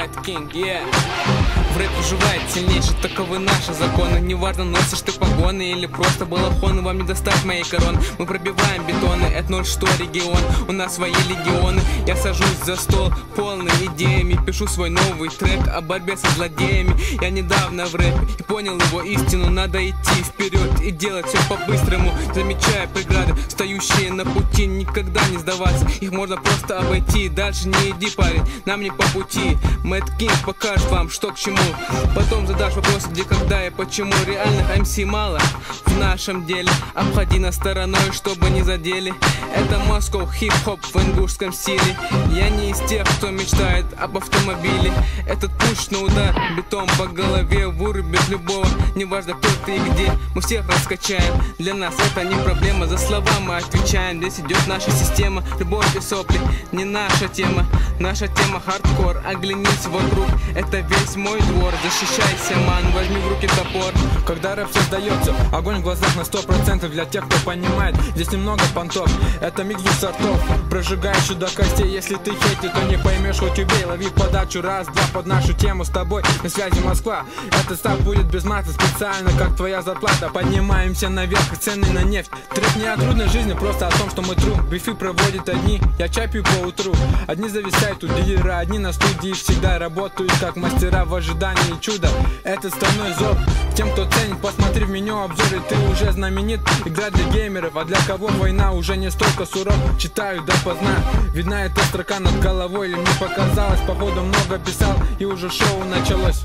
Mad King, yeah в рэп выживает сильнейший, таковы наши законы. Неважно, носишь ты погоны или просто балахон Вам не достать моей короны. Мы пробиваем бетоны, это 06 регион. У нас свои легионы. Я сажусь за стол, полный идеями. Пишу свой новый трек о борьбе со злодеями. Я недавно в рэпе и понял его истину. Надо идти вперед и делать все по-быстрому. Замечая преграды, стоящие на пути. Никогда не сдаваться, их можно просто обойти. Дальше не иди, парень, нам не по пути Мэтт Кинг покажет вам, что к чему. Потом задашь вопрос, где, когда и почему. Реальных МС мало в нашем деле. Обходи на стороной, чтобы не задели. Это Москва хип-хоп в ингушском стиле. Я не из тех, кто мечтает об автомобиле. Этот пуш на удар, бетон по голове Вырубит любого, неважно кто ты и где. Мы всех раскачаем, для нас это не проблема. За слова мы отвечаем, здесь идет наша система. Любовь и сопли, не наша тема. Наша тема хардкор, оглянись вокруг. Это весь мой двор. Защищайся, man, возьми в руки топор. Когда рэп создается, огонь в глазах на сто процентов Для тех, кто понимает, здесь немного понтов. Это микс двух сортов, прожигающий до костей. Если ты хейтер, то не поймешь, хоть убей. Лови подачу, раз, два, под нашу тему с тобой На связи Москва, этот stuff будет без мата Специально, как твоя зарплата. Поднимаемся наверх, цены на нефть. Трек не о трудной жизни, просто о том, что мы true Бифы проводят одни, я чай пью по утру. Одни зависают у дилера, одни на студии всегда работают как мастера в ожидании чуда. Это стальной зов Тем, кто ценит, посмотри в меню обзоры Ты уже знаменит, игра для геймеров А для кого война? Уже не столько суров Читаю допоздна, видна эта строка над головой Или мне показалось, походу много писал И уже шоу началось